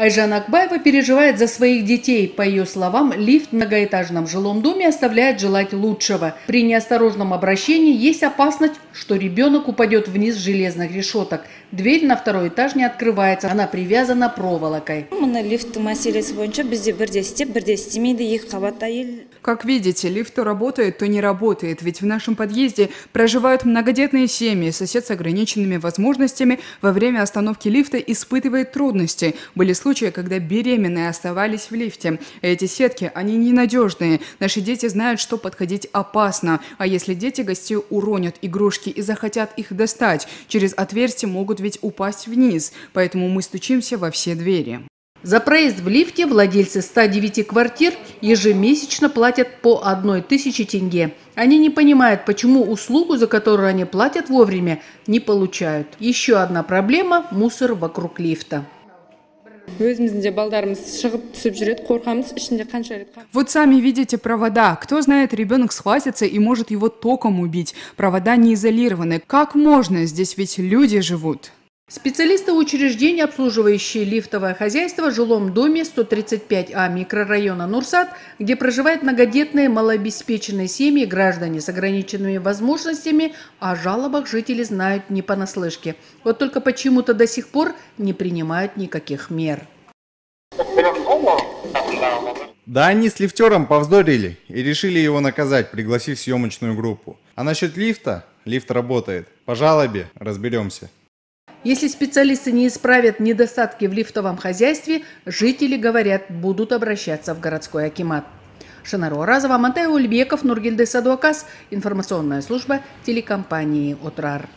Айжан Акбаева переживает за своих детей. По ее словам, лифт в многоэтажном жилом доме оставляет желать лучшего. При неосторожном обращении есть опасность, что ребенок упадет вниз железных решеток. Дверь на второй этаж не открывается, она привязана проволокой. Как видите, лифт то работает, то не работает, ведь в нашем подъезде проживают многодетные семьи. Сосед с ограниченными возможностями во время остановки лифта испытывает трудности. Были случаи, случая, когда беременные оставались в лифте. Эти сетки, они ненадежные. Наши дети знают, что подходить опасно. А если дети гостей уронят игрушки и захотят их достать, через отверстие могут ведь упасть вниз. Поэтому мы стучимся во все двери. За проезд в лифте владельцы 109 квартир ежемесячно платят по 1 тысяче тенге. Они не понимают, почему услугу, за которую они платят вовремя, не получают. Еще одна проблема – мусор вокруг лифта. Вот сами видите провода. Кто знает, ребенок схватится и может его током убить. Провода не изолированы. Как можно? Здесь ведь люди живут. Специалисты учреждения, обслуживающие лифтовое хозяйство в жилом доме 135А микрорайона Нурсат, где проживают многодетные малообеспеченные семьи, граждане с ограниченными возможностями, о жалобах жители знают не понаслышке. Вот только почему-то до сих пор не принимают никаких мер. Да они с лифтером повздорили и решили его наказать, пригласив съемочную группу. А насчет лифта, лифт работает. По жалобе разберемся. Если специалисты не исправят недостатки в лифтовом хозяйстве, жители, говорят, будут обращаться в городской акимат. Шанару Аразова, Монтай Ульбеков, Нургильды Садуакас, информационная служба телекомпании «Отрар».